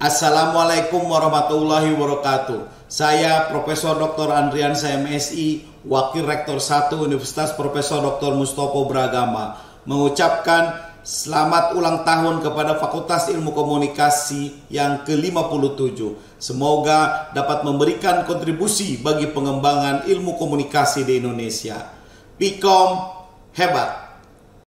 Assalamualaikum warahmatullahi wabarakatuh. Saya Profesor Dr. Andrian MSI, Wakil Rektor 1 Universitas Profesor Dr. Mustopo Bragama mengucapkan selamat ulang tahun kepada Fakultas Ilmu Komunikasi yang ke-57. Semoga dapat memberikan kontribusi bagi pengembangan ilmu komunikasi di Indonesia. Pikom hebat.